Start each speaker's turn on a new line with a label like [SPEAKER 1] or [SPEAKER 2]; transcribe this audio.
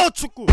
[SPEAKER 1] Selçuklu.